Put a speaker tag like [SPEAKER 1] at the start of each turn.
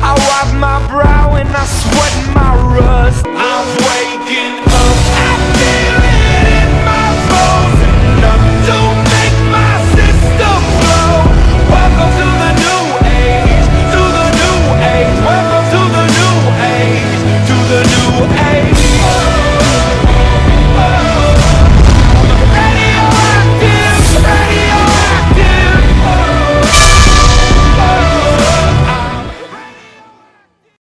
[SPEAKER 1] I wipe my brow and I swear.